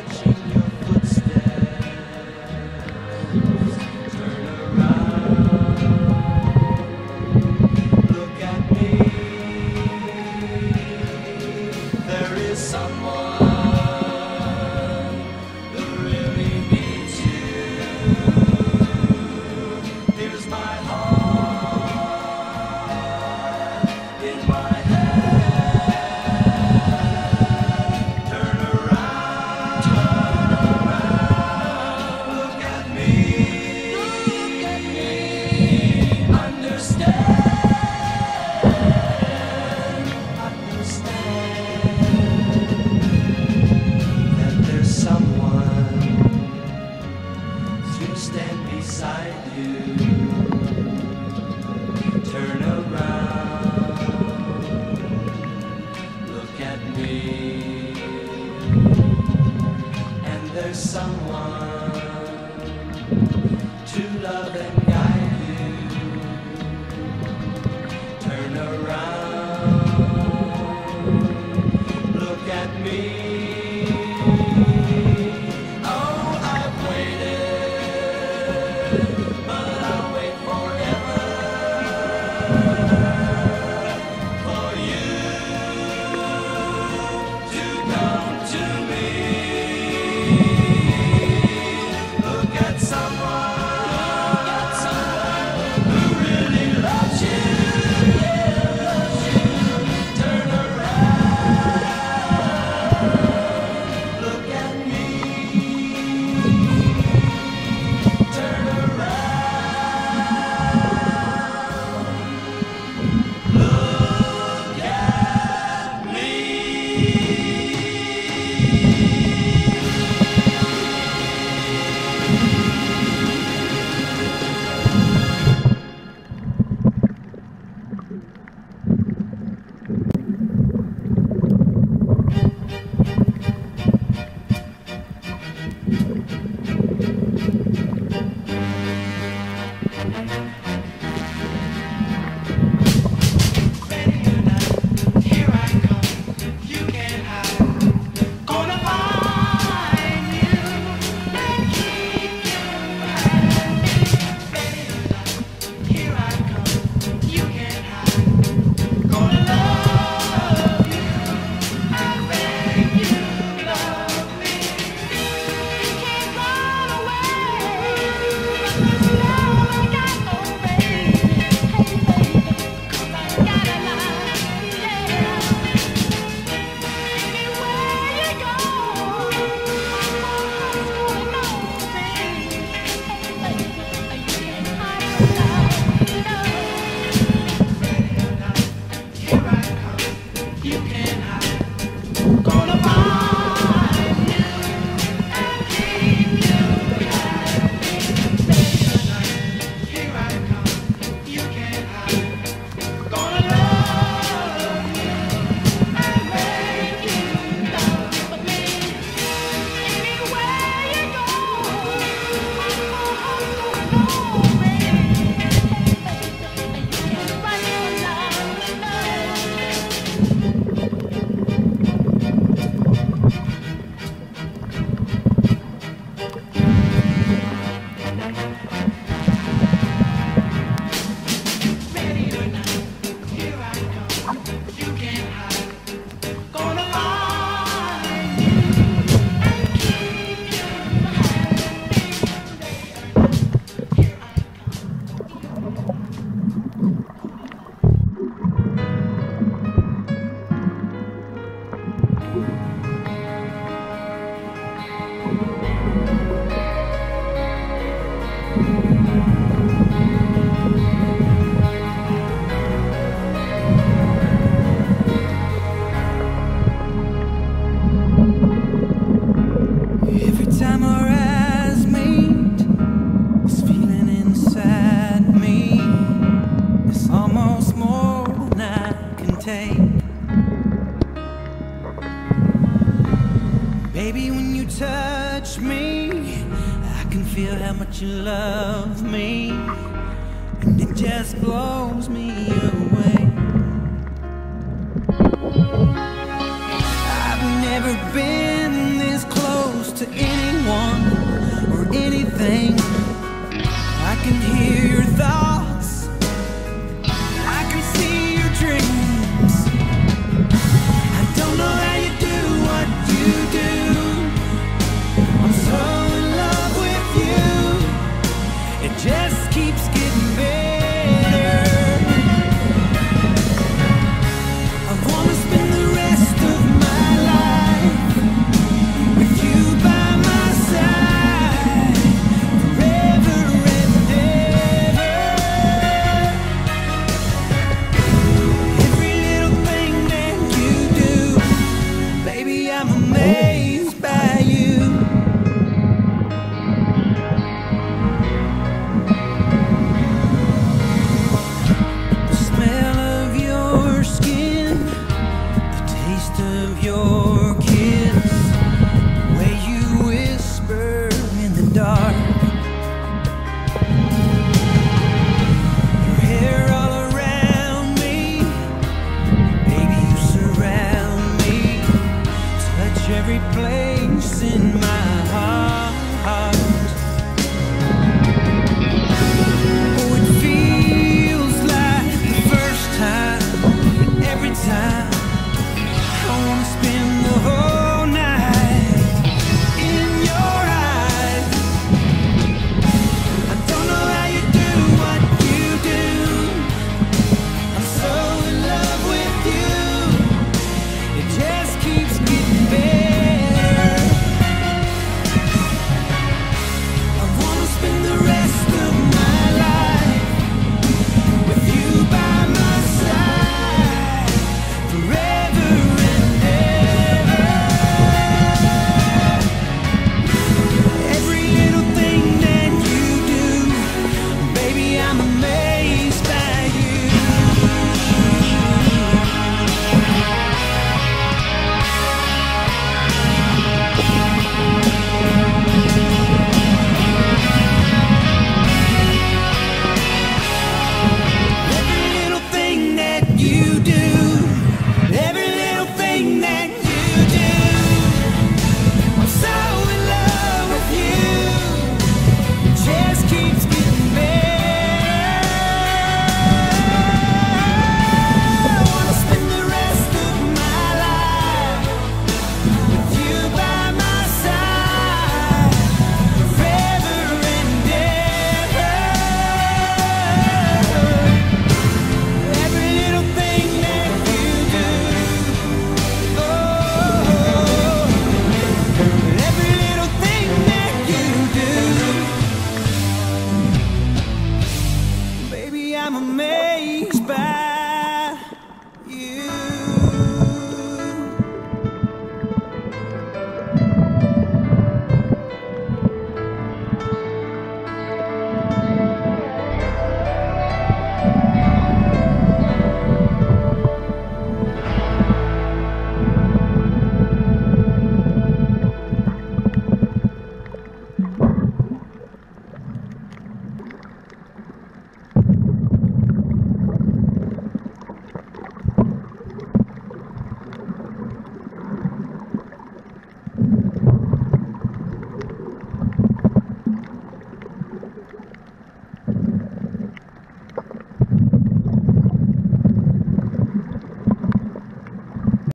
watching you. me. I can feel how much you love me. And it just blows me away. I've never been this close to anyone or anything.